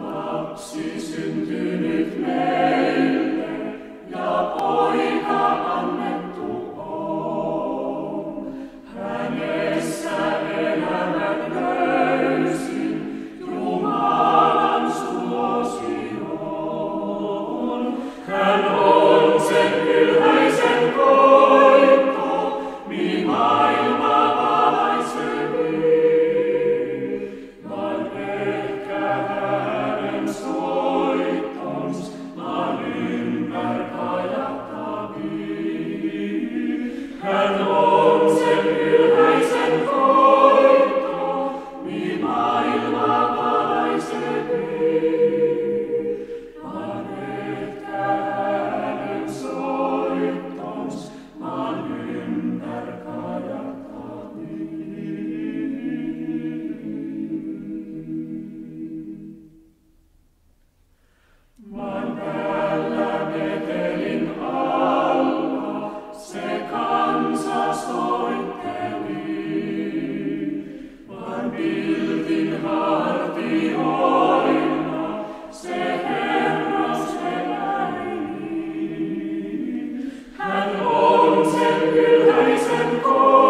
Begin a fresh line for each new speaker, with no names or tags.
Ach, sie sind Oh.